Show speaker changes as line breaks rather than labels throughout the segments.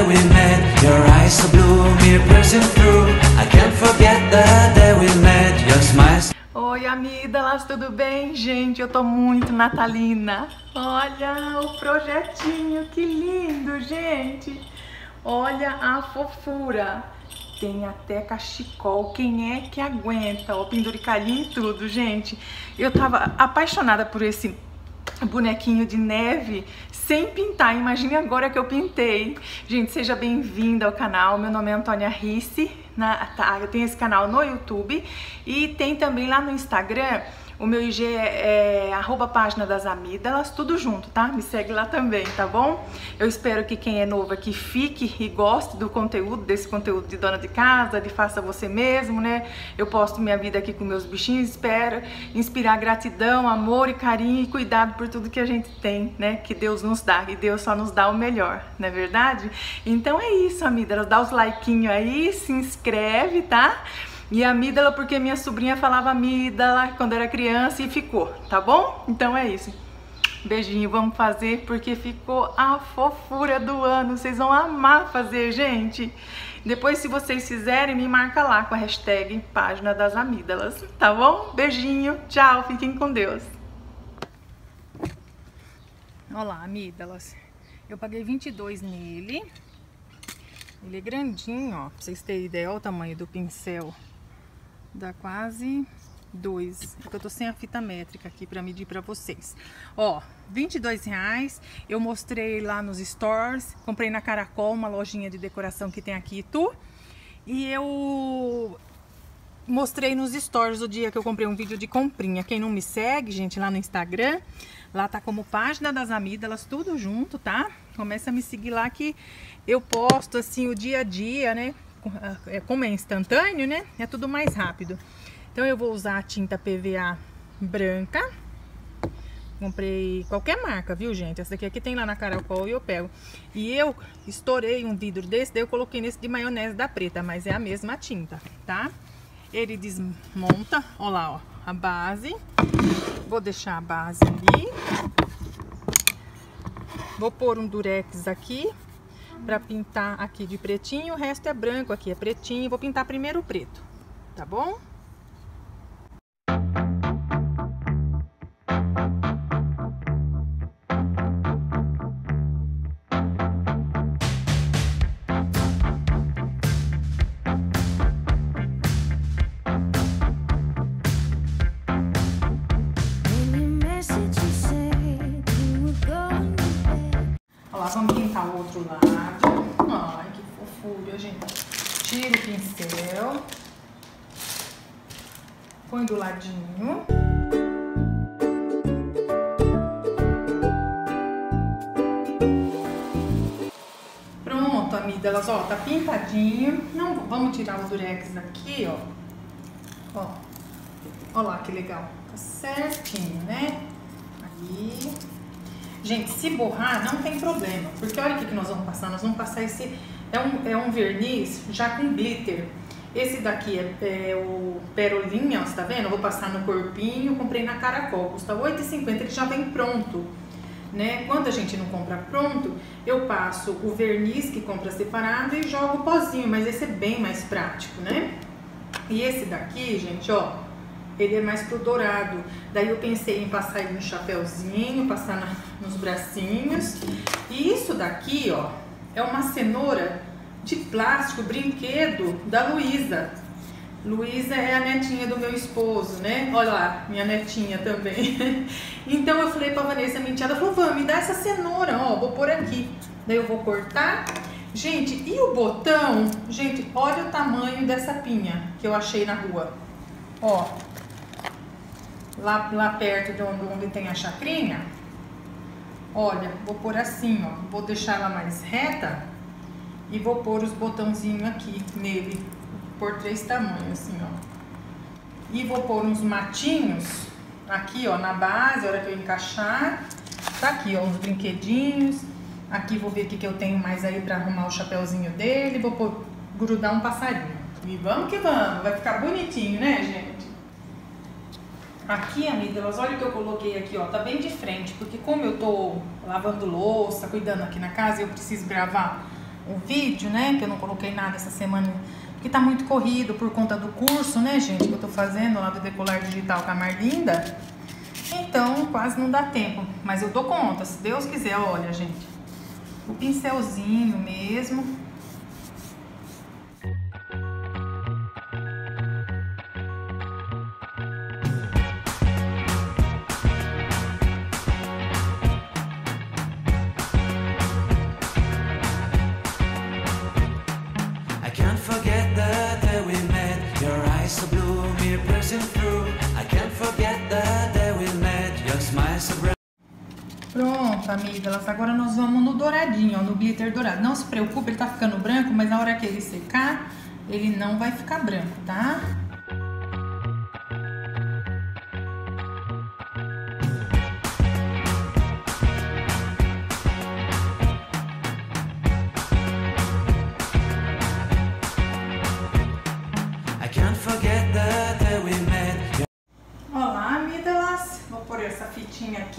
day we met. Your eyes so blue, me piercing through. I can't forget the day we met. Your smile.
Oi, amigas, tudo bem? Gente, eu tô muito natalina. Olha o projetinho, que lindo, gente. Olha a fofura. Tem até cachecol. Quem é que aguenta? Ó, penduricalhinho e tudo, gente. Eu tava apaixonada por esse bonequinho de neve sem pintar. Imagine agora que eu pintei. Gente, seja bem-vinda ao canal. Meu nome é Antônia Risse. Na, tá, eu tenho esse canal no YouTube e tem também lá no Instagram o meu IG é, é arroba página das amígdalas, tudo junto, tá? Me segue lá também, tá bom? Eu espero que quem é novo aqui fique e goste do conteúdo, desse conteúdo de dona de casa, de faça você mesmo, né? Eu posto minha vida aqui com meus bichinhos, espero inspirar gratidão, amor e carinho e cuidado por tudo que a gente tem, né? Que Deus nos dá, e Deus só nos dá o melhor, não é verdade? Então é isso, amígdalas, dá os likeinhos aí, se inscreve, tá? E amígdala porque minha sobrinha falava amígdala quando era criança e ficou, tá bom? Então é isso. Beijinho, vamos fazer porque ficou a fofura do ano. Vocês vão amar fazer, gente. Depois, se vocês fizerem, me marca lá com a hashtag Página das Amígdalas, tá bom? Beijinho, tchau, fiquem com Deus. Olá, amígdalas. Eu paguei 22 nele. Ele é grandinho, ó, pra vocês terem ideia, olha o tamanho do pincel. Dá quase dois. Porque eu tô sem a fita métrica aqui pra medir pra vocês. Ó, 22 reais. Eu mostrei lá nos stores. Comprei na Caracol, uma lojinha de decoração que tem aqui tu. E eu mostrei nos stories o dia que eu comprei um vídeo de comprinha. Quem não me segue, gente, lá no Instagram, lá tá como página das amígdalas, tudo junto, tá? Começa a me seguir lá que eu posto assim o dia a dia, né? É, como é instantâneo, né? É tudo mais rápido. Então eu vou usar a tinta PVA branca. Comprei qualquer marca, viu, gente? Essa daqui aqui tem lá na Caracol e eu pego. E eu estourei um vidro desse, daí eu coloquei nesse de maionese da preta, mas é a mesma tinta, tá? Ele desmonta, ó lá, ó, a base. Vou deixar a base ali. Vou pôr um durex aqui para pintar aqui de pretinho, o resto é branco, aqui é pretinho. Vou pintar primeiro o preto, tá bom? Ladinho. Pronto, amigas, ó, tá pintadinho. Não, vamos tirar o durex daqui, ó. Ó, ó lá que legal. Tá certinho, né? Aí. Gente, se borrar não tem problema, porque olha o que, nós vamos passar. Nós vamos passar esse, é um, é um verniz já com glitter. Esse daqui é, é o perolinha, ó, você tá vendo? Eu vou passar no corpinho, comprei na Caracol, custa R$8,50, ele já vem pronto. Né? Quando a gente não compra pronto, eu passo o verniz que compra separado e jogo o pozinho, mas esse é bem mais prático, né? E esse daqui, gente, ó, ele é mais pro dourado. Daí eu pensei em passar ele no chapéuzinho, passar na, nos bracinhos. E isso daqui, ó, é uma cenoura de plástico, brinquedo da Luísa. Luísa é a netinha do meu esposo, né? Olha lá, minha netinha também. então eu falei pra Vanessa, minha tia, falou, Vã, me dá essa cenoura, ó, vou pôr aqui. Daí eu vou cortar. Gente, e o botão? Gente, olha o tamanho dessa pinha que eu achei na rua. Ó, lá, lá perto de onde, onde tem a chacrinha. Olha, vou pôr assim, ó. Vou deixar ela mais reta e vou pôr os botãozinhos aqui nele. Por três tamanhos, assim, ó. E vou pôr uns matinhos aqui, ó, na base, a hora que eu encaixar. Tá aqui, ó, uns brinquedinhos. Aqui vou ver o que, que eu tenho mais aí pra arrumar o chapéuzinho dele. Vou pôr, grudar um passarinho. E vamos que vamos. Vai ficar bonitinho, né, gente? Aqui, amigas, olha o que eu coloquei aqui, ó, tá bem de frente, porque como eu tô lavando louça, cuidando aqui na casa, eu preciso gravar o vídeo, né? Que eu não coloquei nada essa semana, porque tá muito corrido por conta do curso, né, gente? Que eu tô fazendo lá do Decolar Digital com a Marlinda. Então, quase não dá tempo. Mas eu dou conta, se Deus quiser, olha, gente. O pincelzinho mesmo. Pronto, amigas. Agora nós vamos no douradinho, ó, no glitter dourado. Não se preocupe, ele tá ficando branco, mas na hora que ele secar, ele não vai ficar branco, tá?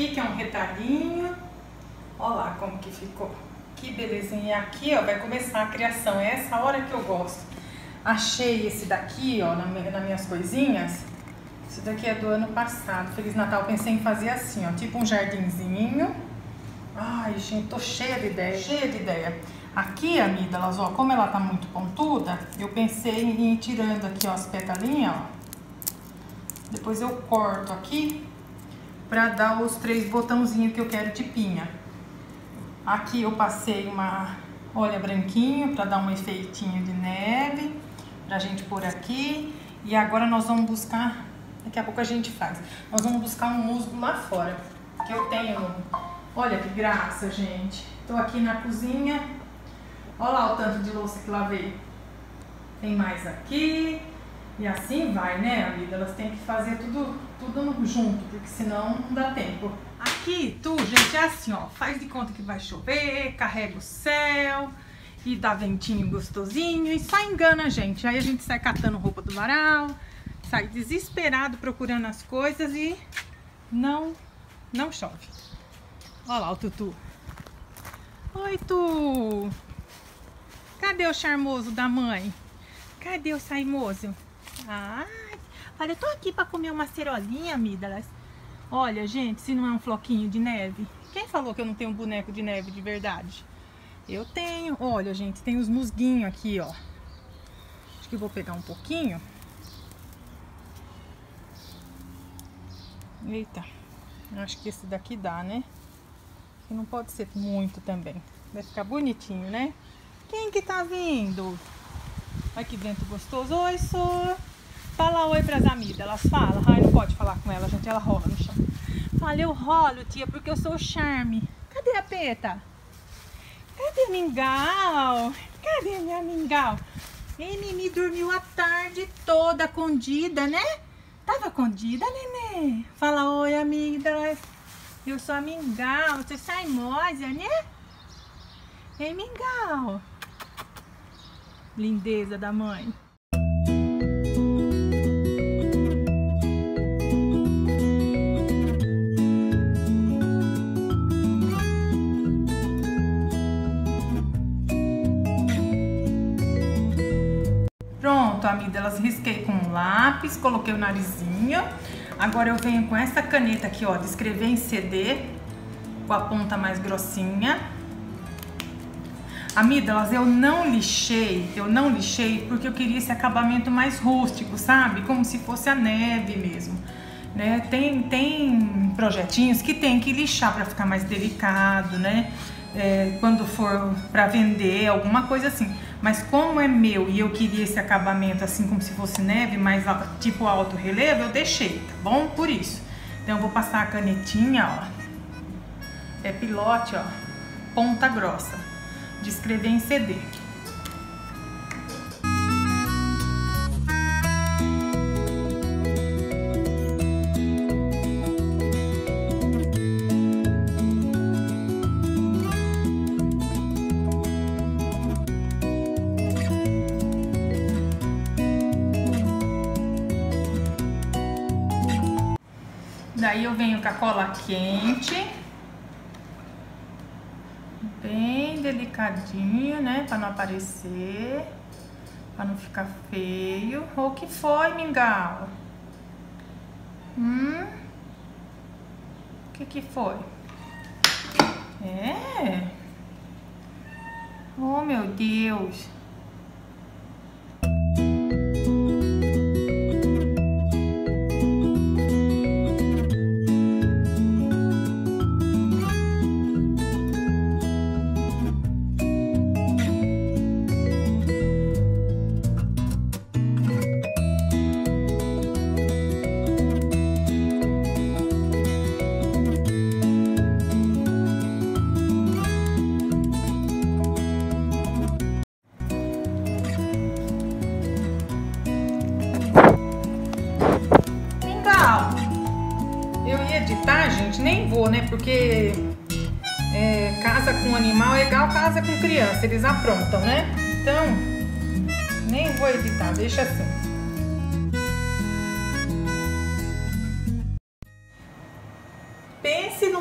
Aqui, que é um retalhinho. Olha lá como que ficou. Que belezinha. Aqui, ó, vai começar a criação. É essa hora que eu gosto. Achei esse daqui, ó, na nas minhas coisinhas. Esse daqui é do ano passado. Feliz Natal. Pensei em fazer assim, ó, tipo um jardinzinho. Ai, gente, tô cheia de ideia, cheia de ideia. Aqui, amigas, ó, como ela tá muito pontuda, eu pensei em ir tirando aqui, ó, as petalinhas, ó. Depois eu corto aqui pra dar os três botãozinhos que eu quero de pinha. Aqui eu passei uma olha branquinho pra dar um efeitinho de neve pra gente pôr aqui. E agora nós vamos buscar, daqui a pouco a gente faz. Nós vamos buscar um musgo lá fora, que eu tenho. Olha que graça, gente. Tô aqui na cozinha. Olha lá o tanto de louça que lavei. Tem mais aqui. E assim vai, né, amiga? Elas têm que fazer tudo, tudo junto, porque senão não dá tempo. Aqui, tu, gente, é assim, ó. Faz de conta que vai chover, carrega o céu e dá ventinho gostosinho e só engana a gente. Aí a gente sai catando roupa do varal, sai desesperado procurando as coisas e não, não chove. Olha lá o Tutu. Oi, Tu. Cadê o charmoso da mãe? Cadê o saimoso? Ai, olha, eu tô aqui pra comer uma cerolinha, amigas. Olha, gente, se não é um floquinho de neve. Quem falou que eu não tenho um boneco de neve de verdade? Eu tenho. Olha, gente, tem os musguinhos aqui, ó. Acho que eu vou pegar um pouquinho. Eita, acho que esse daqui dá, né? Que não pode ser muito também. Vai ficar bonitinho, né? Quem que tá vindo? Ai, que vento gostoso. Oi, Sô. Fala oi pras amigas. Elas falam. Ai, não pode falar com ela, gente. Ela rola no. Fala, eu rolo, tia, porque eu sou charme. Cadê a Peta? Cadê a Mingau? Cadê minha Mingau? Ei, Mimi dormiu a tarde toda condida, né? Tava condida, nenê? Fala oi, amigas. Eu sou a Mingau. Você sai moza, né? Ei, Mingau. Lindeza da mãe. Elas risquei com um lápis, coloquei o narizinho. Agora eu venho com essa caneta aqui, ó, de escrever em CD, com a ponta mais grossinha. Amígdalas, eu não lixei, eu não lixei porque eu queria esse acabamento mais rústico, sabe? Como se fosse a neve mesmo. Né? Tem, tem projetinhos que tem que lixar para ficar mais delicado, né? É, quando for para vender, alguma coisa assim. Mas como é meu e eu queria esse acabamento assim como se fosse neve, mais a- tipo alto relevo, eu deixei, tá bom? Por isso. Então eu vou passar a canetinha, ó. É pilote, ó. Ponta grossa. De escrever em CD. Eu venho com a cola quente. Bem delicadinho, né? Pra não aparecer. Pra não ficar feio. O que foi, mingau? Hum? O que que foi? É? Oh, meu Deus.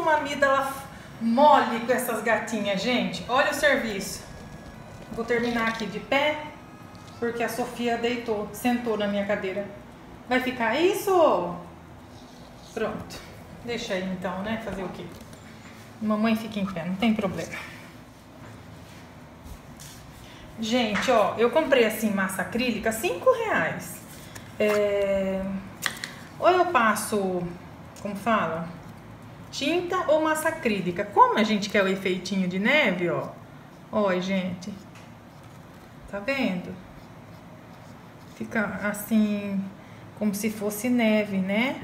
Numa amígdala mole com essas gatinhas, gente. Olha o serviço. Vou terminar aqui de pé, porque a Sofia deitou, sentou na minha cadeira. Vai ficar isso? Pronto. Deixa aí então, né? Fazer o quê? Mamãe fica em pé, não tem problema. Gente, ó, eu comprei assim massa acrílica, 5 reais. É... Ou eu passo, como fala? Tinta ou massa acrílica. Como a gente quer o efeitinho de neve, ó. Olha, gente. Tá vendo? Fica assim, como se fosse neve, né?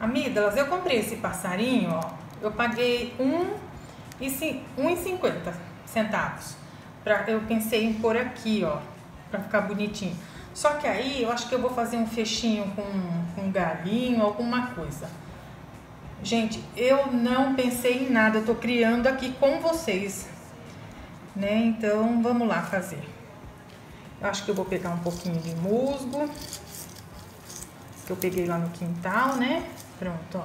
Amígdalas, eu comprei esse passarinho, ó. Eu paguei um e cinquenta centavos. Pra, eu pensei em pôr aqui, ó, pra ficar bonitinho. Só que aí eu acho que eu vou fazer um fechinho com, com galinho, alguma coisa. Gente, eu não pensei em nada, eu tô criando aqui com vocês, né? Então, vamos lá fazer. Eu acho que eu vou pegar um pouquinho de musgo, que eu peguei lá no quintal, né? Pronto, ó.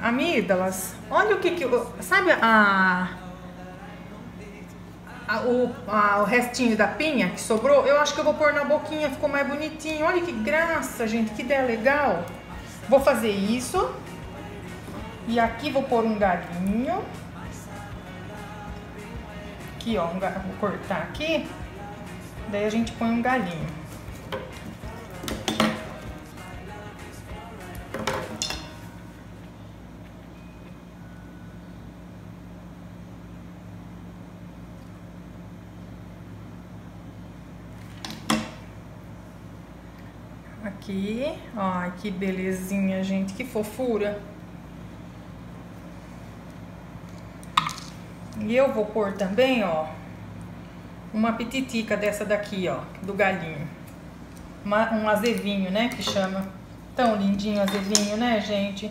Amígdalas, olha o que que. Sabe a. a o, a, o restinho da pinha que sobrou? Eu acho que eu vou pôr na boquinha, ficou mais bonitinho. Olha que graça, gente, que ideia legal. Vou fazer isso. E aqui vou pôr um galinho. Aqui, ó, um, vou cortar aqui. Daí a gente põe um galinho. Aqui, ó, que belezinha, gente, que fofura. E eu vou pôr também, ó, uma pititica dessa daqui, ó, do galinho. Uma, um azevinho, né, que chama. Tão lindinho azevinho, né, gente?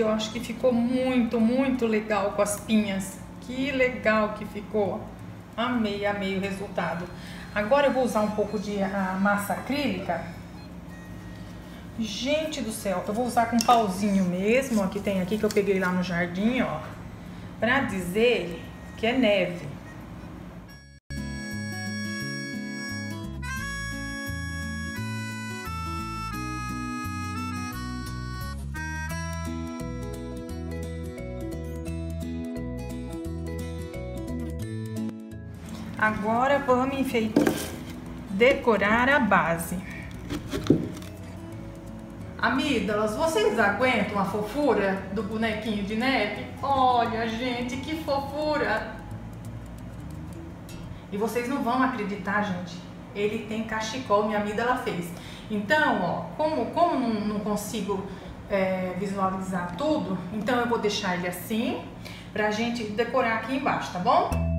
Eu acho que ficou muito, muito legal com as pinhas. Que legal que ficou. Amei, amei o resultado. Agora eu vou usar um pouco de massa acrílica. Gente do céu, eu vou usar com pauzinho mesmo, ó, que tem aqui que eu peguei lá no jardim, ó. Pra dizer que é neve. Agora vamos enfeitar, decorar a base. Amígdalas, vocês aguentam a fofura do bonequinho de neve? Olha, gente, que fofura! E vocês não vão acreditar, gente. Ele tem cachecol, minha amígdala fez. Então, ó, como, como não, não consigo é, visualizar tudo, então eu vou deixar ele assim, pra gente decorar aqui embaixo, tá bom?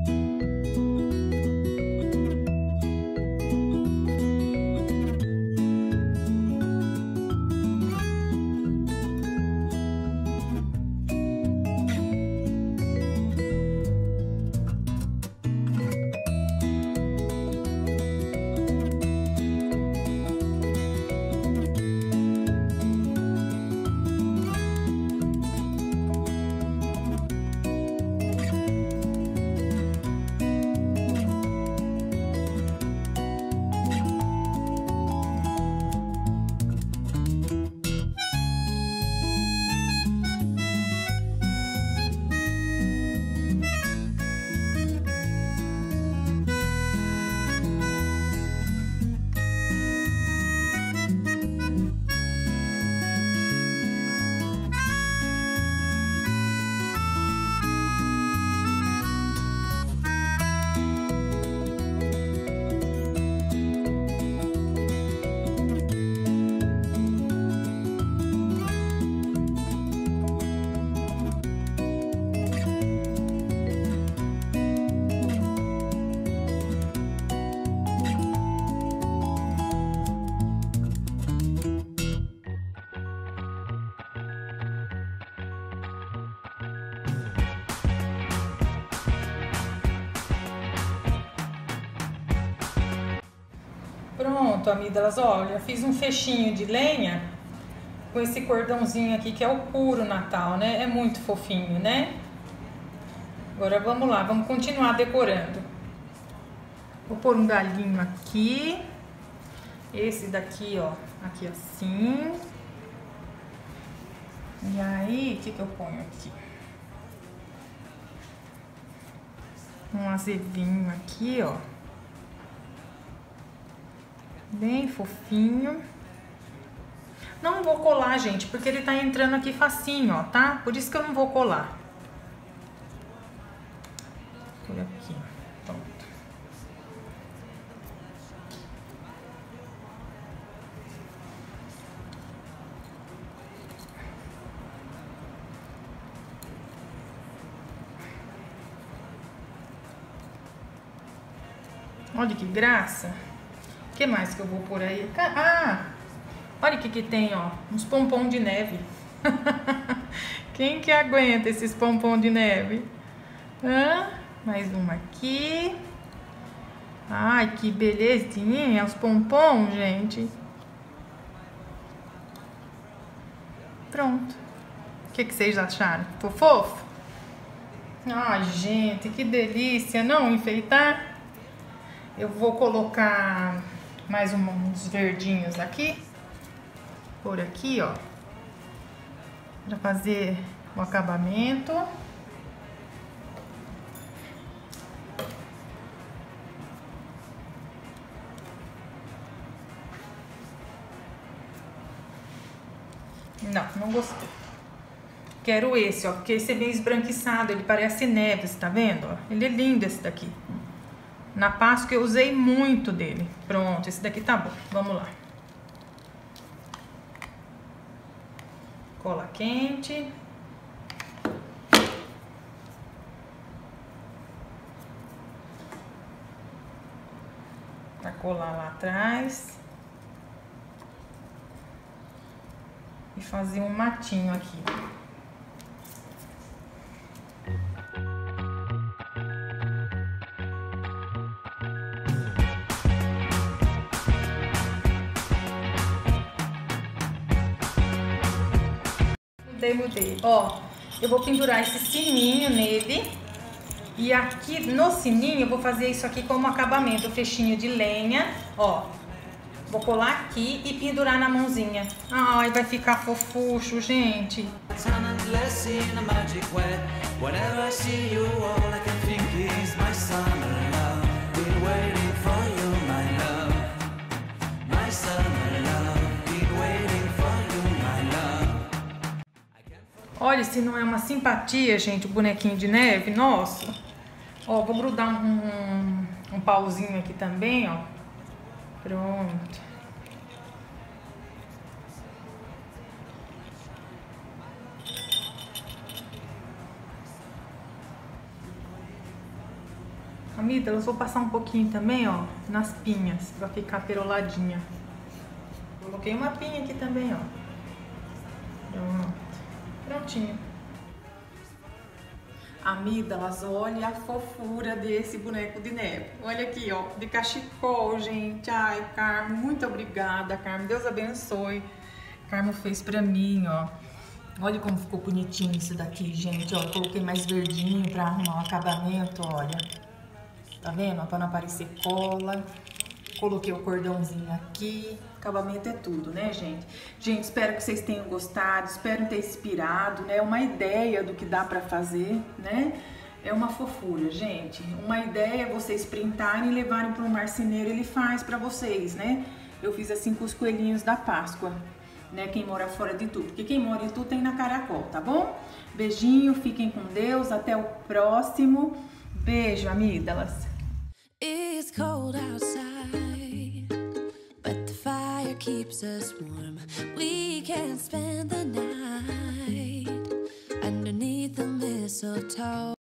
Pronto, amigas, olha, fiz um fechinho de lenha com esse cordãozinho aqui que é o puro Natal, né? É muito fofinho, né? Agora vamos lá, vamos continuar decorando. Vou pôr um galinho aqui. Esse daqui, ó, aqui assim. E aí, o que que eu ponho aqui? Um azevinho aqui, ó bem fofinho. Não vou colar, gente, porque ele tá entrando aqui facinho, ó, tá? Por isso que eu não vou colar. Por aqui, pronto. Olha que graça que mais que eu vou por aí? Ah, olha o que que tem, ó. Uns pompom de neve. Quem que aguenta esses pompom de neve? Hã? Mais uma aqui. Ai, que belezinha. Os pompom, gente. Pronto. O que, que vocês acharam? Ficou fofo? Ai, gente, que delícia. Não enfeitar? Eu vou colocar mais uns verdinhos aqui. Por aqui, ó. Pra fazer o acabamento. Não, não gostei. Quero esse, ó, porque esse é bem esbranquiçado, ele parece neve, tá vendo? Ele é lindo esse daqui. Na Páscoa eu usei muito dele. Pronto, esse daqui tá bom. Vamos lá. Cola quente. Pra colar lá atrás. E fazer um matinho aqui. Mudei, mudei. Ó, eu vou pendurar esse sininho nele. E aqui no sininho eu vou fazer isso aqui como acabamento, fechinho de lenha, ó. Vou colar aqui e pendurar na mãozinha. Ai, vai ficar fofucho, gente.
Whenever I see you, all I can think is my summer
Olha, se não é uma simpatia, gente, o bonequinho de neve, nossa. Ó, vou grudar um, um, pauzinho aqui também, ó. Pronto. Eu vou passar um pouquinho também, ó, nas pinhas, pra ficar peroladinha. Coloquei uma pinha aqui também, ó. Pronto. Prontinho. Amígdalas, olha a fofura desse boneco de neve. Olha aqui, ó, de cachecol, gente. Ai, Carmo, muito obrigada, Carmo. Deus abençoe. Carmo fez pra mim, ó. Olha como ficou bonitinho isso daqui, gente. Ó, coloquei mais verdinho pra arrumar o acabamento, olha. Tá vendo? Pra não aparecer cola. Coloquei o cordãozinho aqui. Acabamento é tudo, né, gente? Gente, espero que vocês tenham gostado, espero ter inspirado, né? Uma ideia do que dá pra fazer, né? É uma fofura, gente. Uma ideia é vocês printarem e levarem para um marceneiro, ele faz pra vocês, né? Eu fiz assim com os coelhinhos da Páscoa, né? Quem mora fora de tudo, porque quem mora em tudo tem na Caracol, tá bom? Beijinho, fiquem com Deus, até o próximo. Beijo, amígdalas.
It's cold outside, keeps us warm. We can spend the night underneath the mistletoe.